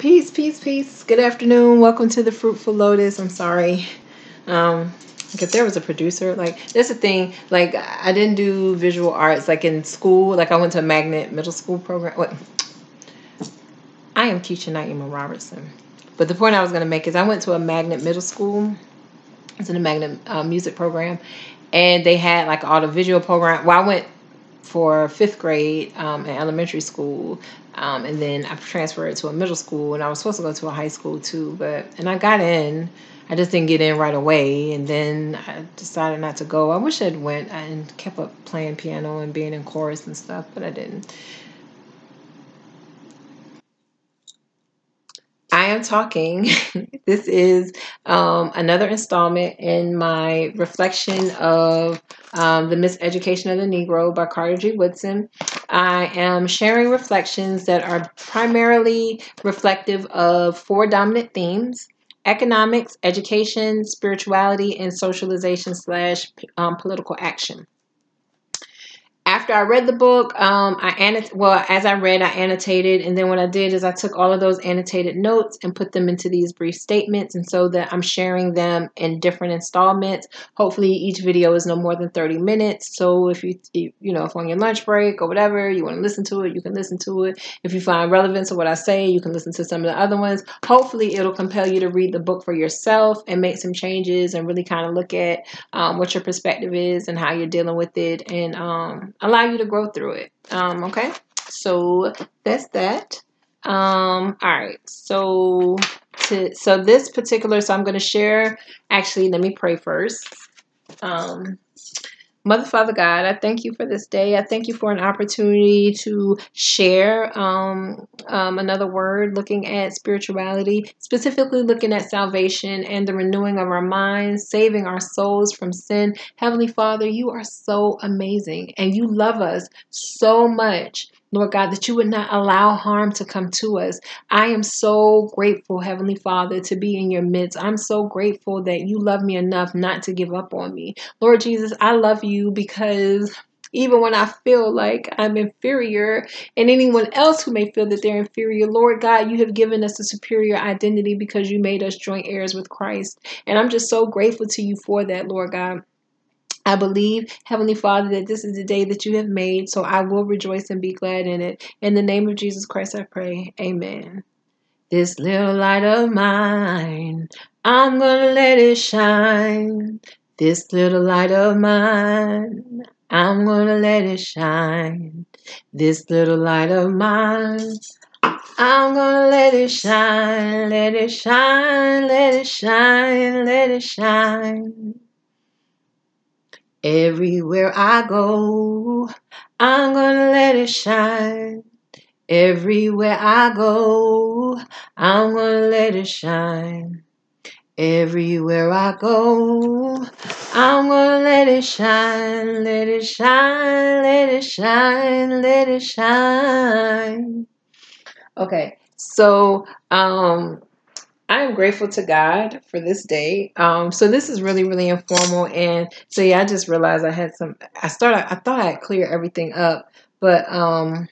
Peace, peace, peace. Good afternoon. Welcome to the Fruitful Lotus. I'm sorry. Um, like if there was a producer, like that's the thing. Like I didn't do visual arts like in school. Like I went to a magnet middle school program. What? I am Kesha Naima Robertson. But the point I was going to make is I went to a magnet middle school. It's in a magnet uh, music program, and they had like all the visual program. Well, I went for fifth grade um, in elementary school, um, and then I transferred to a middle school, and I was supposed to go to a high school too. But and I got in, I just didn't get in right away, and then I decided not to go. I wish I'd went and kept up playing piano and being in chorus and stuff, but I didn't. I am talking. this is um, another installment in my reflection of um, The Miseducation of the Negro by Carter G. Woodson. I am sharing reflections that are primarily reflective of four dominant themes economics, education, spirituality, and socialization slash um, political action after I read the book, um, I annot- well as I read, I annotated, and then what I did is I took all of those annotated notes and put them into these brief statements, and so that I'm sharing them in different installments. Hopefully, each video is no more than 30 minutes. So if you you know if on your lunch break or whatever you want to listen to it, you can listen to it. If you find relevance to what I say, you can listen to some of the other ones. Hopefully, it'll compel you to read the book for yourself and make some changes and really kind of look at um, what your perspective is and how you're dealing with it and um, allow you to grow through it. Um, okay, so that's that. Um, all right, so to so this particular, so I'm going to share. Actually, let me pray first. Um, Mother, Father God, I thank you for this day. I thank you for an opportunity to share um, um, another word looking at spirituality, specifically looking at salvation and the renewing of our minds, saving our souls from sin. Heavenly Father, you are so amazing and you love us so much Lord God, that you would not allow harm to come to us. I am so grateful, Heavenly Father, to be in your midst. I'm so grateful that you love me enough not to give up on me. Lord Jesus, I love you because even when I feel like I'm inferior, and anyone else who may feel that they're inferior, Lord God, you have given us a superior identity because you made us joint heirs with Christ. And I'm just so grateful to you for that, Lord God. I believe, Heavenly Father, that this is the day that you have made, so I will rejoice and be glad in it. In the name of Jesus Christ, I pray. Amen. This little light of mine, I'm gonna let it shine. This little light of mine, I'm gonna let it shine. This little light of mine, I'm gonna let it shine, let it shine, let it shine, let it shine. Everywhere I go, I'm gonna let it shine. Everywhere I go, I'm gonna let it shine. Everywhere I go, I'm gonna let it shine, let it shine, let it shine, let it shine. Okay, so um I am grateful to God for this day. Um, so this is really, really informal, and so yeah, I just realized I had some. I started. I thought I'd clear everything up, but um,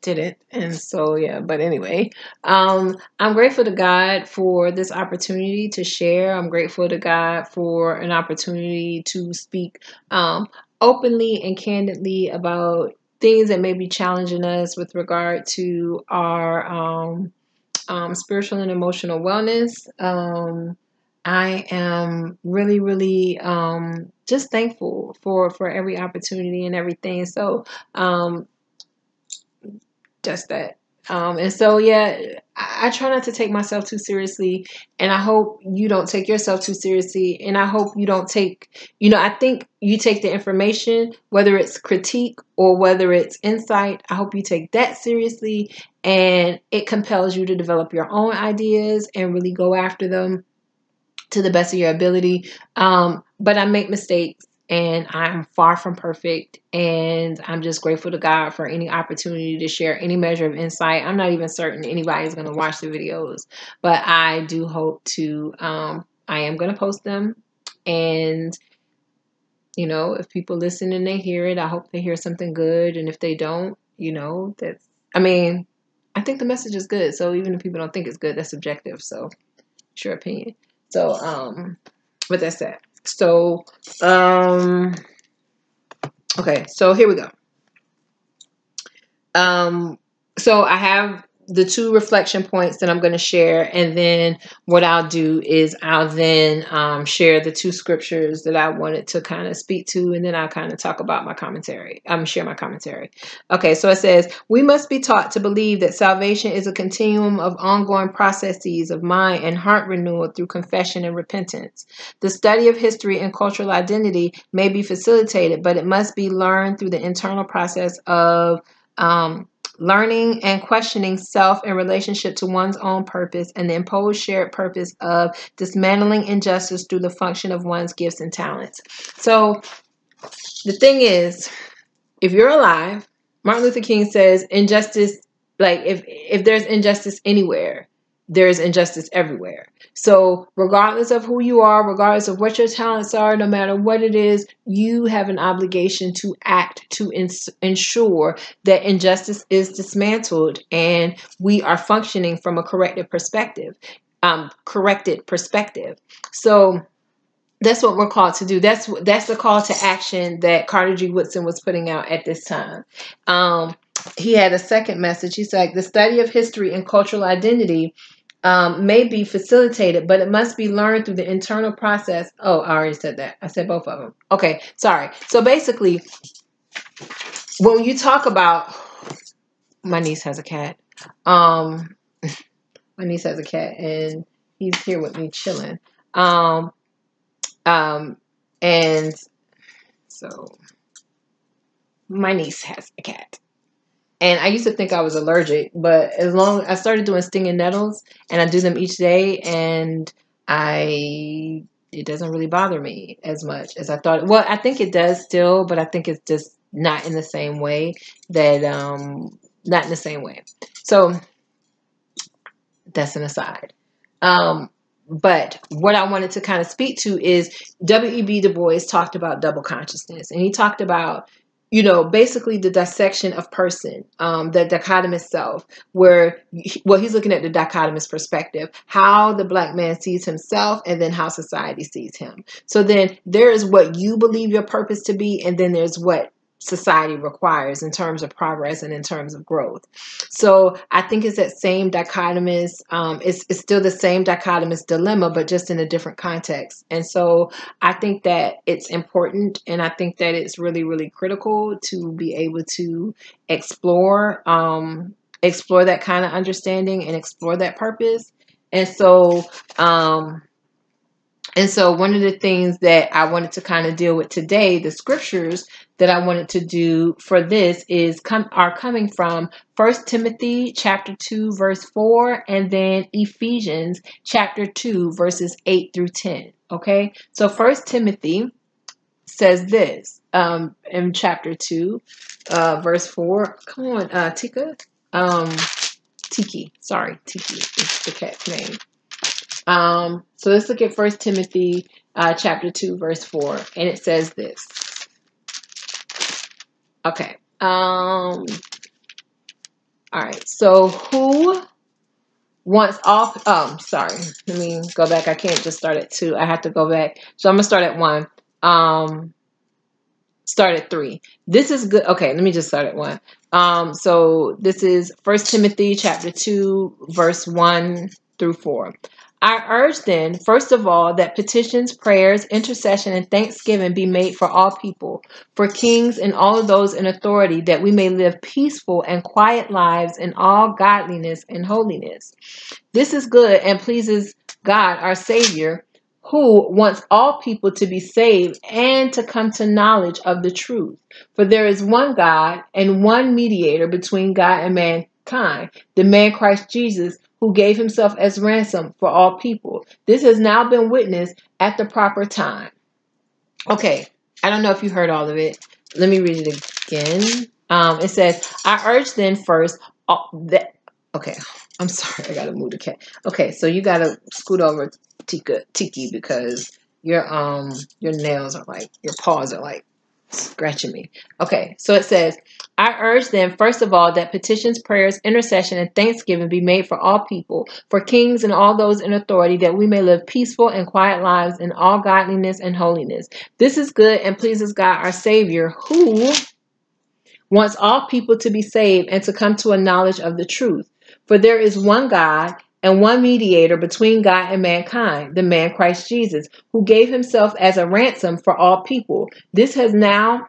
didn't, and so yeah. But anyway, um, I'm grateful to God for this opportunity to share. I'm grateful to God for an opportunity to speak um, openly and candidly about things that may be challenging us with regard to our um um, spiritual and emotional wellness. Um, I am really, really um, just thankful for for every opportunity and everything. So, um, just that. Um, and so, yeah, I, I, try not to take myself too seriously, and I hope you don't take yourself too seriously. And I hope you don't take, you know, I think you take the information, whether it's critique or whether it's insight. I hope you take that seriously, and it compels you to develop your own ideas and really go after them to the best of your ability. Um, but I make mistakes and I'm far from perfect. And I'm just grateful to God for any opportunity to share any measure of insight. I'm not even certain anybody's going to watch the videos, but I do hope to. Um, I am going to post them. And, you know, if people listen and they hear it, I hope they hear something good. And if they don't, you know, that's, I mean, I think the message is good. So even if people don't think it's good, that's subjective. So it's your opinion. So um, with that said, so um, okay. So here we go. Um, so I have the two reflection points that I'm going to share, and then what I'll do is I'll then um, share the two scriptures that I wanted to kind of speak to, and then I'll kind of talk about my commentary. I'm um, share my commentary. Okay, so it says we must be taught to believe that salvation is a continuum of ongoing processes of mind and heart renewal through confession and repentance. The study of history and cultural identity may be facilitated, but it must be learned through the internal process of um, learning and questioning self in relationship to one's own purpose, and the imposed shared purpose of dismantling injustice through the function of one's gifts and talents. So, the thing is, if you're alive, Martin Luther King says injustice, like if if there's injustice anywhere, there's injustice everywhere. So, regardless of who you are, regardless of what your talents are, no matter what it is, you have an obligation to act to ins- ensure that injustice is dismantled and we are functioning from a corrected perspective. Um, corrected perspective. So, that's what we're called to do. That's that's the call to action that Carter G. Woodson was putting out at this time. Um, he had a second message. He's like the study of history and cultural identity um, may be facilitated, but it must be learned through the internal process. Oh, I already said that. I said both of them. Okay, sorry. So basically, when you talk about my niece has a cat. Um, my niece has a cat, and he's here with me chilling. Um, um, and so my niece has a cat. And I used to think I was allergic, but as long I started doing stinging nettles and I do them each day and I it doesn't really bother me as much as I thought. Well, I think it does still, but I think it's just not in the same way that um not in the same way. So that's an aside. Um but what I wanted to kind of speak to is W.E.B. Du Bois talked about double consciousness, and he talked about you know, basically the dissection of person, um, the dichotomous self, where, well, he's looking at the dichotomous perspective, how the black man sees himself and then how society sees him. So then there is what you believe your purpose to be, and then there's what society requires in terms of progress and in terms of growth. So I think it's that same dichotomous, um, it's, it's still the same dichotomous dilemma, but just in a different context. And so I think that it's important and I think that it's really, really critical to be able to explore, um, explore that kind of understanding and explore that purpose. And so, um, and so, one of the things that I wanted to kind of deal with today, the scriptures that I wanted to do for this is come are coming from First Timothy chapter 2 verse 4 and then Ephesians chapter 2 verses 8 through 10. Okay? So First Timothy says this um in chapter 2 uh verse 4. Come on, uh Tika. Um Tiki, sorry, Tiki is the cat's name. Um, so let's look at First Timothy uh, chapter 2, verse 4, and it says this. Okay. Um, all right. So who wants off? Oh, sorry. Let me go back. I can't just start at two. I have to go back. So I'm gonna start at one. Um, start at three. This is good. Okay, let me just start at one. Um, so this is First Timothy chapter two, verse one through four. I urge then, first of all, that petitions, prayers, intercession, and thanksgiving be made for all people, for kings and all of those in authority, that we may live peaceful and quiet lives in all godliness and holiness. This is good and pleases God, our Savior, who wants all people to be saved and to come to knowledge of the truth. For there is one God and one mediator between God and mankind, the man Christ Jesus who gave himself as ransom for all people. This has now been witnessed at the proper time. Okay, I don't know if you heard all of it. Let me read it again. Um, it says, I urge then first uh, that, okay, I'm sorry, I gotta move the cat. Okay, so you gotta scoot over Tika, Tiki because your um your nails are like, your paws are like scratching me. Okay, so it says, I urge then, first of all, that petitions, prayers, intercession, and thanksgiving be made for all people, for kings and all those in authority, that we may live peaceful and quiet lives in all godliness and holiness. This is good and pleases God our Savior, who wants all people to be saved and to come to a knowledge of the truth. For there is one God and one mediator between God and mankind, the man Christ Jesus, who gave himself as a ransom for all people. This has now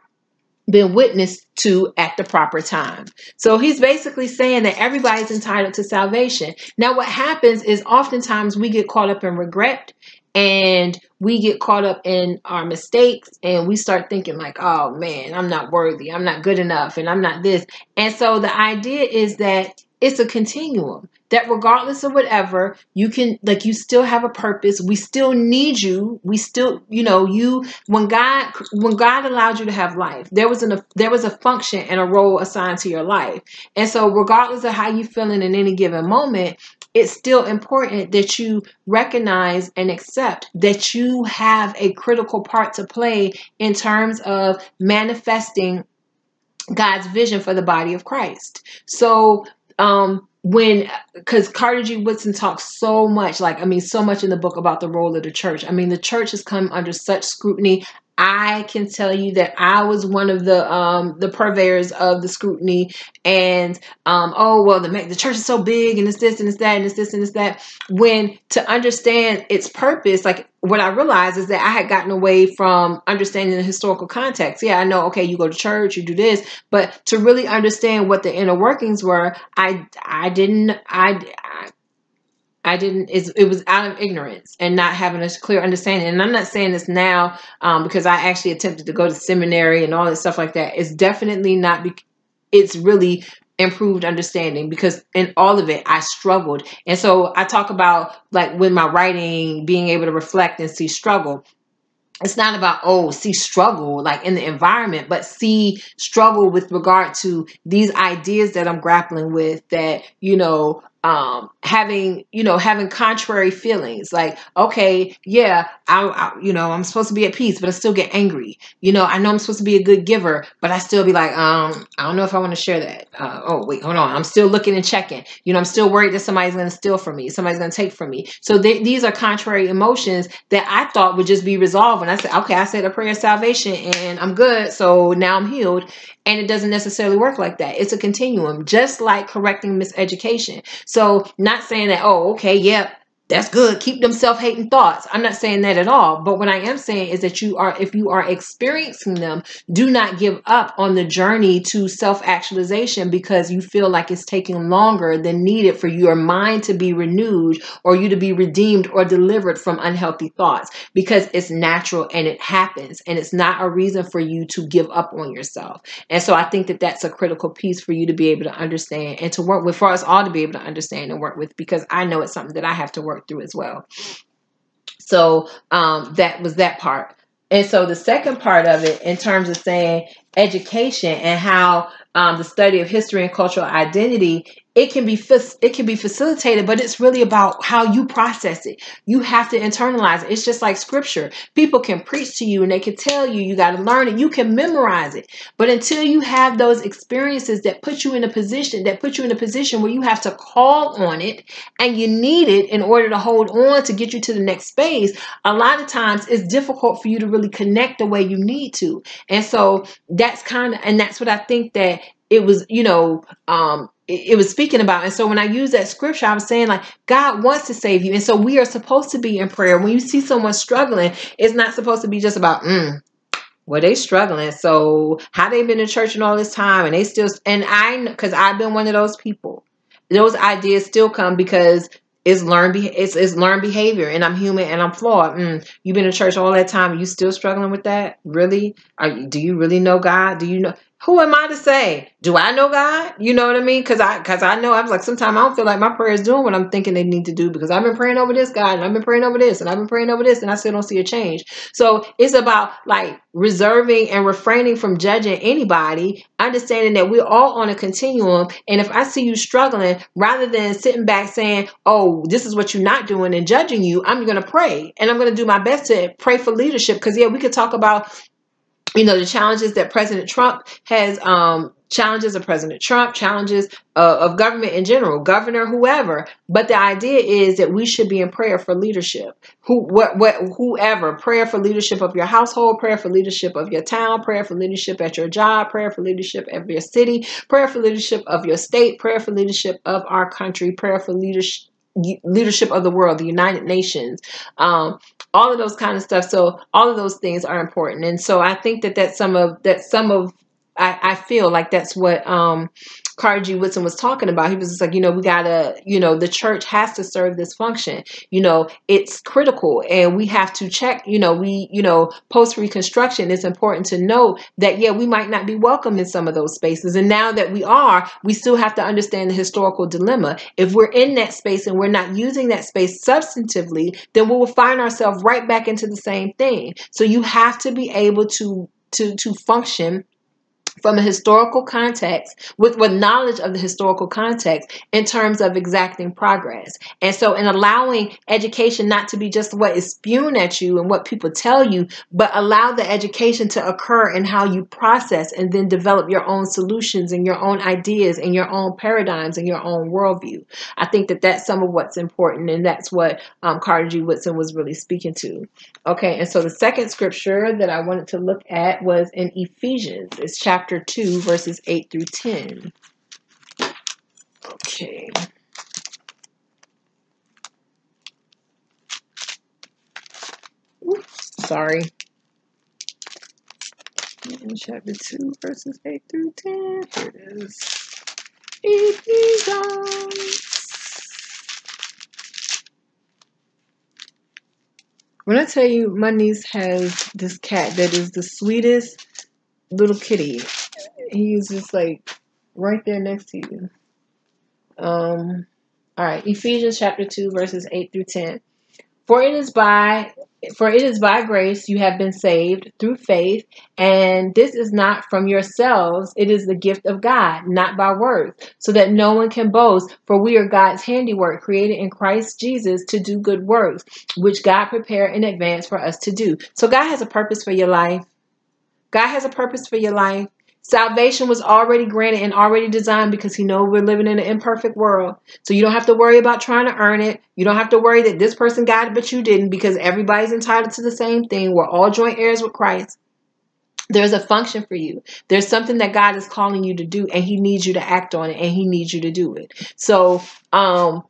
been witnessed to at the proper time. So he's basically saying that everybody's entitled to salvation. Now, what happens is oftentimes we get caught up in regret and we get caught up in our mistakes and we start thinking like oh man i'm not worthy i'm not good enough and i'm not this and so the idea is that it's a continuum that regardless of whatever you can like you still have a purpose. We still need you. We still you know you when god when god allowed you to have life there was an there was a function and a role assigned to your life. And so regardless of how you feeling in any given moment it's still important that you recognize and accept that you have a critical part to play in terms of manifesting God's vision for the body of Christ. So um when because Carter G. Woodson talks so much, like I mean, so much in the book about the role of the church. I mean, the church has come under such scrutiny. I can tell you that I was one of the um, the purveyors of the scrutiny, and um, oh well, the the church is so big, and it's this and it's that, and it's this and it's that. When to understand its purpose, like what I realized is that I had gotten away from understanding the historical context. Yeah, I know. Okay, you go to church, you do this, but to really understand what the inner workings were, I I didn't. I, I didn't. it was out of ignorance and not having a clear understanding. And I'm not saying this now um, because I actually attempted to go to seminary and all this stuff like that. It's definitely not. Be- it's really improved understanding because in all of it I struggled. And so I talk about like with my writing being able to reflect and see struggle it's not about oh see struggle like in the environment but see struggle with regard to these ideas that i'm grappling with that you know um, having you know having contrary feelings. Like okay yeah I, I, you know i'm supposed to be at peace but i still get angry. You know i know i'm supposed to be a good giver but i still be like um i don't know if i want to share that. Uh, oh wait hold on. I'm still looking and checking. You know i'm still worried that somebody's going to steal from me somebody's going to take from me. So these are contrary emotions that i thought would just be resolved when i said okay i said a prayer of salvation and i'm good so now i'm healed. And it doesn't necessarily work like that. It's a continuum, just like correcting miseducation. So, not saying that, oh, okay, yep, that's good. Keep them self-hating thoughts. I'm not saying that at all. But what I am saying is that you are, if you are experiencing them, do not give up on the journey to self-actualization because you feel like it's taking longer than needed for your mind to be renewed or you to be redeemed or delivered from unhealthy thoughts because it's natural and it happens and it's not a reason for you to give up on yourself. And so I think that that's a critical piece for you to be able to understand and to work with, for us all to be able to understand and work with because I know it's something that I have to work through as well. So um, that was that part. And so the second part of it, in terms of saying education and how um, the study of history and cultural identity it can be it can be facilitated but it's really about how you process it. You have to internalize it. It's just like scripture. People can preach to you and they can tell you you got to learn it. You can memorize it. But until you have those experiences that put you in a position that put you in a position where you have to call on it and you need it in order to hold on to get you to the next space a lot of times it's difficult for you to really connect the way you need to. And so that's kind of and that's what i think that it was you know um it, was speaking about. And so when I use that scripture, I was saying like God wants to save you. And so we are supposed to be in prayer. When you see someone struggling, it's not supposed to be just about, mm, well, they struggling. So how they been in church and all this time and they still, and I, cause I've been one of those people. Those ideas still come because it's learned it's, it's learned behavior and i'm human and i'm flawed mm, you've been in church all that time you still struggling with that really Are you, do you really know god do you know who am I to say? Do I know God? You know what I mean? Because I because I know I'm like sometimes I don't feel like my prayer is doing what I'm thinking they need to do because I've been praying over this God and I've been praying over this and I've been praying over this and I still don't see a change. So it's about like reserving and refraining from judging anybody, understanding that we're all on a continuum. And if I see you struggling, rather than sitting back saying, "Oh, this is what you're not doing," and judging you, I'm going to pray and I'm going to do my best to pray for leadership because yeah, we could talk about you know the challenges that President Trump has um, challenges of President Trump, challenges uh, of government in general, governor, whoever. But the idea is that we should be in prayer for leadership. Who, what, what, whoever, prayer for leadership of your household, prayer for leadership of your town, prayer for leadership at your job, prayer for leadership of your city, prayer for leadership of your state, prayer for leadership of our country, prayer for leadership leadership of the world, the United Nations, um, all of those kind of stuff. So all of those things are important, and so I think that that's some of that some of I, I feel like that's what um, Carter G. Woodson was talking about. He was just like, you know, we gotta, you know, the church has to serve this function. You know, it's critical, and we have to check. You know, we, you know, post Reconstruction, it's important to know that yeah, we might not be welcome in some of those spaces, and now that we are, we still have to understand the historical dilemma. If we're in that space and we're not using that space substantively, then we will find ourselves right back into the same thing. So you have to be able to to to function from a historical context with, with knowledge of the historical context in terms of exacting progress. And so in allowing education not to be just what is spewed at you and what people tell you, but allow the education to occur in how you process and then develop your own solutions and your own ideas and your own paradigms and your own worldview. I think that that's some of what's important and that's what um, Carter G. Woodson was really speaking to. Okay, and so the second scripture that I wanted to look at was in Ephesians. It's chapter 2, verses 8 through 10. Okay. Oops, sorry. In chapter 2, verses 8 through 10. Here it is. When I tell you my niece has this cat that is the sweetest little kitty. He's just like right there next to you. Um all right, Ephesians chapter 2 verses 8 through 10. For it is by for it is by grace you have been saved through faith, and this is not from yourselves, it is the gift of God, not by works, so that no one can boast. For we are God's handiwork, created in Christ Jesus to do good works, which God prepared in advance for us to do. So God has a purpose for your life. God has a purpose for your life. Salvation was already granted and already designed because he knows we're living in an imperfect world. So you don't have to worry about trying to earn it. You don't have to worry that this person got it but you didn't because everybody's entitled to the same thing. We're all joint heirs with Christ. There's a function for you. There's something that God is calling you to do and he needs you to act on it and he needs you to do it. So, um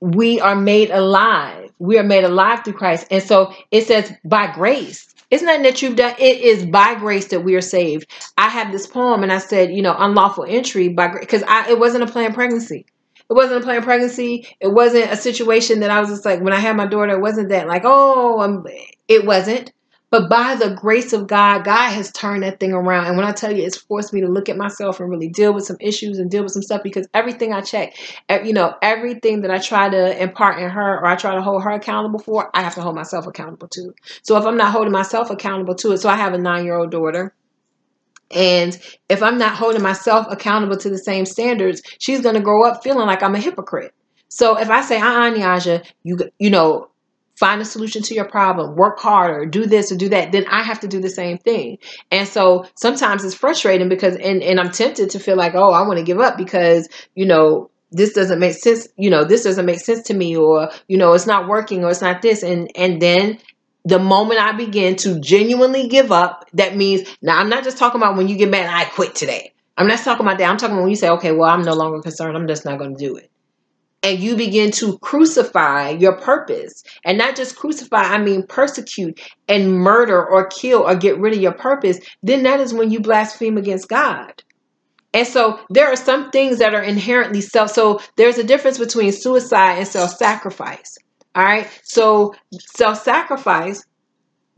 we are made alive. We are made alive through Christ. And so it says by grace. It's nothing that you've done. It is by grace that we are saved. I have this poem and I said, you know, unlawful entry by grace because I it wasn't a planned pregnancy. It wasn't a planned pregnancy. It wasn't a situation that I was just like when I had my daughter. It wasn't that like oh, I'm, it wasn't. But by the grace of God, God has turned that thing around. And when I tell you, it's forced me to look at myself and really deal with some issues and deal with some stuff because everything I check, you know, everything that I try to impart in her or I try to hold her accountable for, I have to hold myself accountable to. So if I'm not holding myself accountable to it, so I have a nine year old daughter. And if I'm not holding myself accountable to the same standards, she's going to grow up feeling like I'm a hypocrite. So if I say, uh-uh, you, you know, find a solution to your problem, work harder, do this or do that, then I have to do the same thing. And so sometimes it's frustrating because, and, and I'm tempted to feel like, oh, I want to give up because, you know, this doesn't make sense, you know, this doesn't make sense to me or, you know, it's not working or it's not this. And, and then the moment I begin to genuinely give up, that means now I'm not just talking about when you get mad, and I quit today. I'm not talking about that. I'm talking when you say, okay, well, I'm no longer concerned. I'm just not going to do it and you begin to crucify your purpose. And not just crucify, I mean persecute and murder or kill or get rid of your purpose, then that is when you blaspheme against God. And so there are some things that are inherently self. So there's a difference between suicide and self sacrifice. All right. So self sacrifice,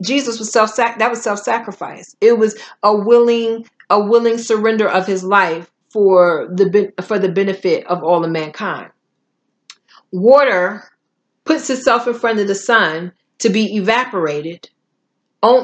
Jesus was self sac that was self sacrifice. It was a willing a willing surrender of his life for the for the benefit of all of mankind water puts itself in front of the sun to be evaporated.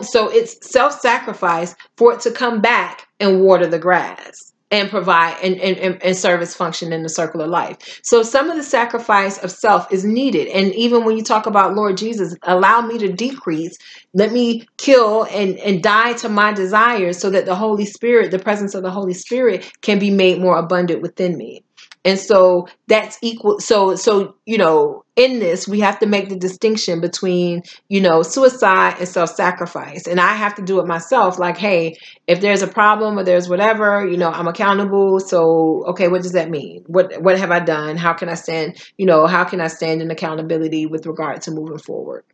So it's self sacrifice for it to come back and water the grass. and provide and, and, and service function in the circle of life. So some of the sacrifice of self is needed. And even when you talk about Lord Jesus, allow me to decrease, let me kill and, and die to my desires so that the Holy Spirit, the presence of the Holy Spirit can be made more abundant within me and so that's equal so so you know in this we have to make the distinction between you know suicide and self-sacrifice. And i have to do it myself like hey if there's a problem or there's whatever you know i'm accountable. So okay what does that mean? What what have i done? How can i stand you know how can i stand in accountability with regard to moving forward?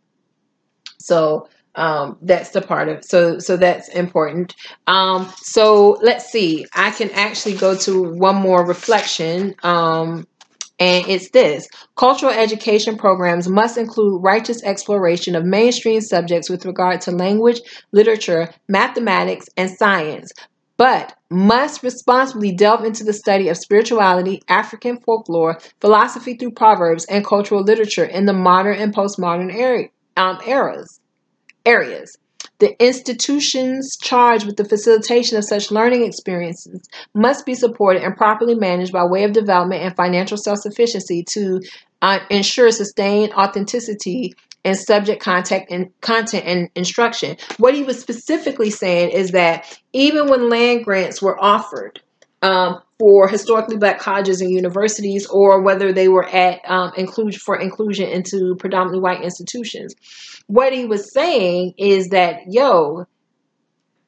So um, that's the part of so so that's important. Um, so let's see. I can actually go to one more reflection. Um, and it's this. Cultural education programs must include righteous exploration of mainstream subjects with regard to language literature mathematics and science but must responsibly delve into the study of spirituality, African folklore, philosophy through proverbs, and cultural literature in the modern and postmodern era, um, eras areas. The institutions charged with the facilitation of such learning experiences must be supported and properly managed by way of development and financial self sufficiency to uh, ensure sustained authenticity and subject contact and content and instruction. What he was specifically saying is that even when land grants were offered um, for historically black colleges and universities, or whether they were at um, inclusion for inclusion into predominantly white institutions, what he was saying is that, yo,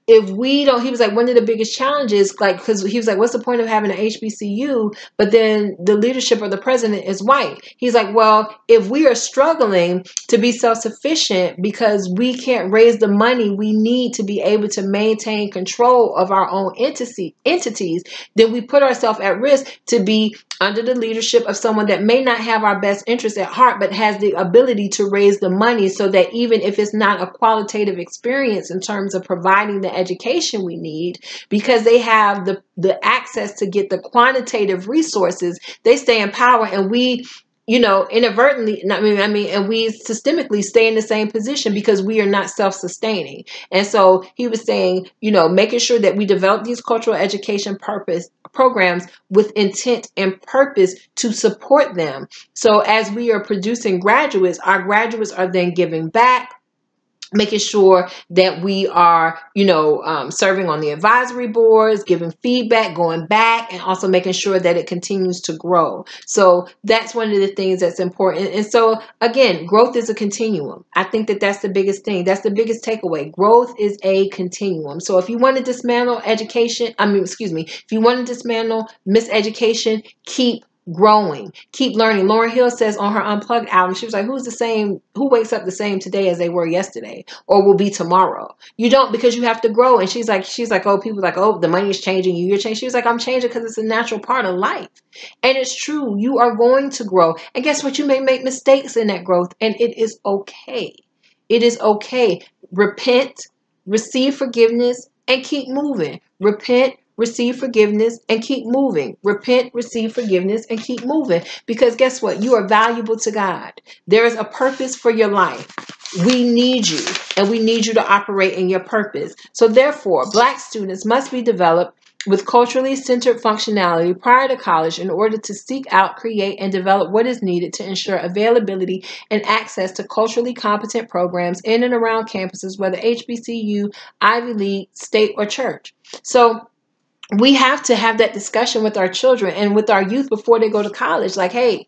if we don't, he was like, one of the biggest challenges, like, because he was like, what's the point of having an HBCU? But then the leadership of the president is white. He's like, well, if we are struggling to be self sufficient because we can't raise the money we need to be able to maintain control of our own entity, entities, then we put ourselves at risk to be under the leadership of someone that may not have our best interests at heart, but has the ability to raise the money so that even if it's not a qualitative experience in terms of providing the education we need, because they have the, the access to get the quantitative resources, they stay in power and we you know, inadvertently, I mean, I mean, and we systemically stay in the same position because we are not self-sustaining. And so he was saying, you know, making sure that we develop these cultural education purpose programs with intent and purpose to support them. So as we are producing graduates, our graduates are then giving back making sure that we are, you know, um, serving on the advisory boards, giving feedback, going back, and also making sure that it continues to grow. So that's one of the things that's important. And so, again, growth is a continuum. I think that that's the biggest thing. That's the biggest takeaway. Growth is a continuum. So if you want to dismantle education, I mean, excuse me, if you want to dismantle miseducation, keep growing, keep learning. Lauryn Hill says on her Unplugged album, she was like, Who's the same, who wakes up the same today as they were yesterday or will be tomorrow? You don't because you have to grow. And she's like, She's like, Oh, people like, Oh, the money is changing you, you're changing. She was like, I'm changing because it's a natural part of life. And it's true, you are going to grow. And guess what? You may make mistakes in that growth, and it is okay. It is okay. Repent, receive forgiveness, and keep moving. Repent, receive forgiveness, and keep moving. Repent, receive forgiveness, and keep moving. Because guess what? You are valuable to God. There is a purpose for your life. We need you, and we need you to operate in your purpose. So, therefore, Black students must be developed with culturally centered functionality prior to college in order to seek out, create, and develop what is needed to ensure availability and access to culturally competent programs in and around campuses, whether HBCU, Ivy League, state, or church. So, we have to have that discussion with our children and with our youth before they go to college. Like hey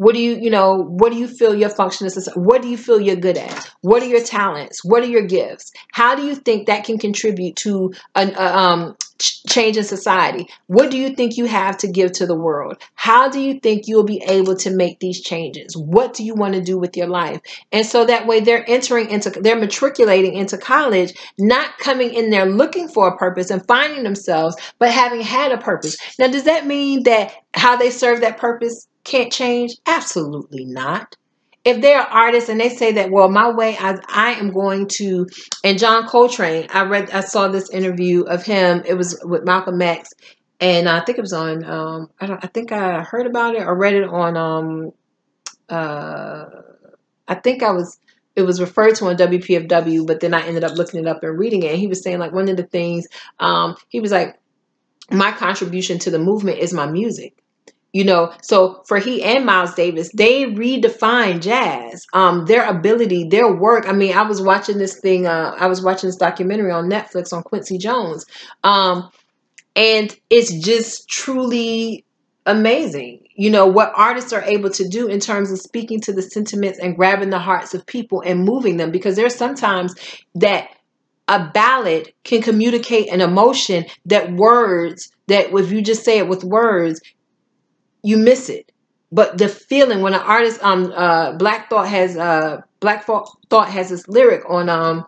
what do you you know what do you feel your function is what do you feel you're good at what are your talents what are your gifts how do you think that can contribute to a, a um, change in society? What do you think you have to give to the world? How do you think you'll be able to make these changes? What do you want to do with your life? And so that way they're entering into, they're matriculating into college, not coming in there looking for a purpose and finding themselves, but having had a purpose. Now, does that mean that how they serve that purpose can't change? Absolutely not if they're artists and they say that, well, my way, I, I am going to, and John Coltrane, I read, I saw this interview of him. It was with Malcolm X, and I think it was on, um, I I think I heard about it or read it on, um, uh, I think I was, it was referred to on WPFW, but then I ended up looking it up and reading it. And he was saying like one of the things, um, he was like, my contribution to the movement is my music you know so for he and miles davis they redefine jazz. Um their ability their work. I mean i was watching this thing uh i was watching this documentary on netflix on quincy jones. Um and it's just truly amazing you know what artists are able to do in terms of speaking to the sentiments and grabbing the hearts of people and moving them. Because there's sometimes that a ballad can communicate an emotion that words that if you just say it with words you miss it. But the feeling when an artist, um, uh, Black Thought has, uh, Black Thought has this lyric on, um,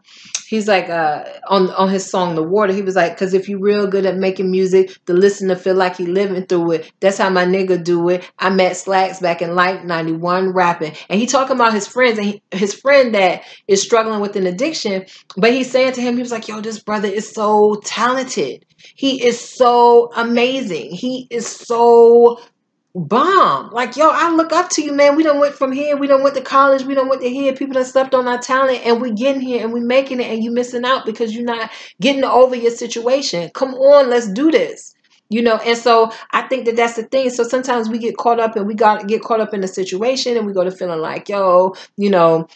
he's like, uh, on on his song "The Water." He was like, "Cause if you real good at making music, the listener feel like he living through it. That's how my nigga do it. I met Slacks back in like '91 rapping, and he talking about his friends and he, his friend that is struggling with an addiction. But he's saying to him, he was like, "Yo, this brother is so talented. He is so amazing. He is so bomb. Like, yo, I look up to you, man. We don't went from here. We don't went to college. We don't went to here. People that slept on our talent and we getting here and we making it and you missing out because you're not getting over your situation. Come on, let's do this. You know, and so I think that that's the thing. So sometimes we get caught up and we got get caught up in a situation and we go to feeling like, yo, you know,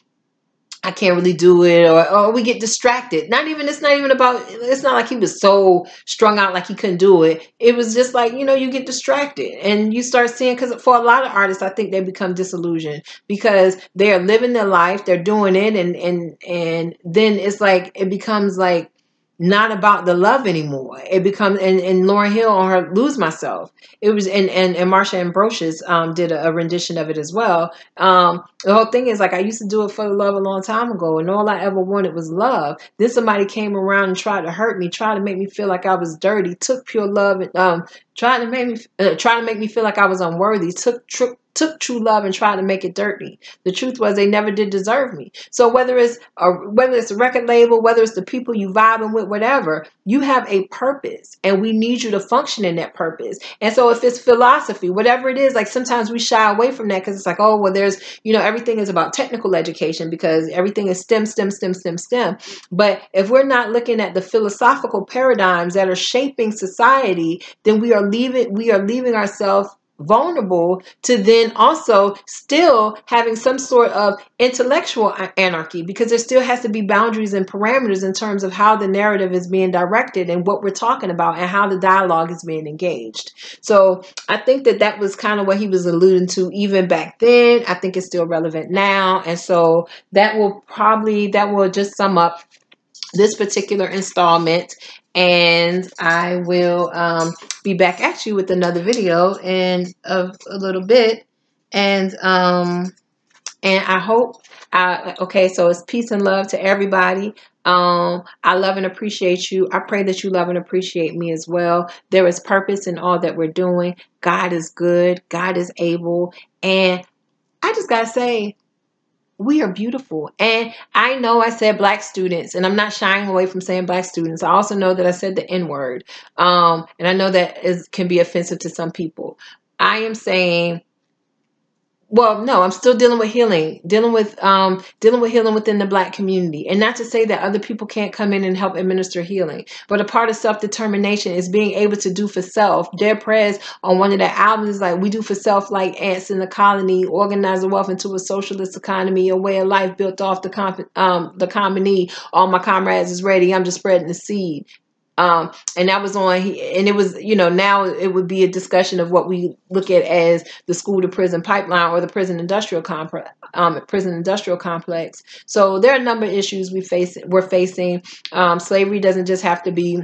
I can't really do it, or, or we get distracted. Not even, it's not even about, it's not like he was so strung out like he couldn't do it. It was just like, you know, you get distracted and you start seeing, because for a lot of artists, I think they become disillusioned because they are living their life, they're doing it, and, and, and then it's like, it becomes like, not about the love anymore. It becomes and, and Lauryn Hill on her Lose Myself. It was and and, and Marsha Ambrosius um did a, a, rendition of it as well. Um the whole thing is like I used to do it for love a long time ago and all I ever wanted was love. Then somebody came around and tried to hurt me, tried to make me feel like I was dirty, took pure love and um tried to make me uh, tried to make me feel like I was unworthy, took took took true love and tried to make it dirty. The truth was they never did deserve me. So whether it's a whether it's a record label, whether it's the people you vibing with, whatever, you have a purpose, and we need you to function in that purpose. And so if it's philosophy, whatever it is, like sometimes we shy away from that because it's like, oh well, there's you know everything is about technical education because everything is STEM, STEM, STEM, STEM, STEM. But if we're not looking at the philosophical paradigms that are shaping society, then we are leaving we are leaving ourselves vulnerable to then also still having some sort of intellectual anarchy because there still has to be boundaries and parameters in terms of how the narrative is being directed and what we're talking about and how the dialogue is being engaged. So I think that that was kind of what he was alluding to even back then. I think it's still relevant now. And so that will probably, that will just sum up this particular installment and I will um, be back at you with another video and a little bit. And um and I hope I okay so it's peace and love to everybody. Um I love and appreciate you. I pray that you love and appreciate me as well. There is purpose in all that we're doing. God is good. God is able. And I just gotta say we are beautiful. And I know I said black students, and I'm not shying away from saying black students. I also know that I said the N word. Um, and I know that is can be offensive to some people. I am saying well no i'm still dealing with healing dealing with um dealing with healing within the black community. And not to say that other people can't come in and help administer healing but a part of self-determination is being able to do for self. Dead prez on one of their albums is like we do for self like ants in the colony organize the wealth into a socialist economy a way of life built off the comp- um the common need. All my comrades is ready. I'm just spreading the seed um, and that was on, and it was, you know, now it would be a discussion of what we look at as the school to prison pipeline or the prison industrial complex, um, prison industrial complex. So there are a number of issues we face, we're facing. Um, slavery doesn't just have to be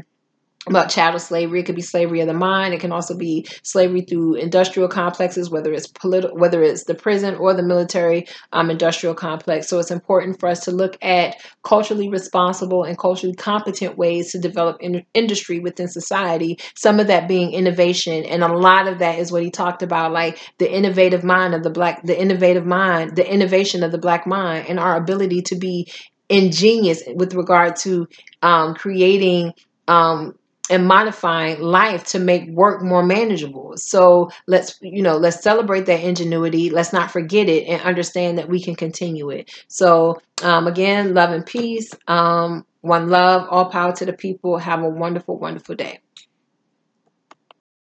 about chattel slavery. It could be slavery of the mind. It can also be slavery through industrial complexes, whether it's political, whether it's the prison or the military um, industrial complex. So it's important for us to look at culturally responsible and culturally competent ways to develop in industry within society. Some of that being innovation, and a lot of that is what he talked about, like the innovative mind of the black, the innovative mind, the innovation of the black mind, and our ability to be ingenious with regard to um, creating um, and modifying life to make work more manageable. So let's, you know, let's celebrate that ingenuity. Let's not forget it and understand that we can continue it. So um, again, love and peace. Um, one love, all power to the people. Have a wonderful, wonderful day.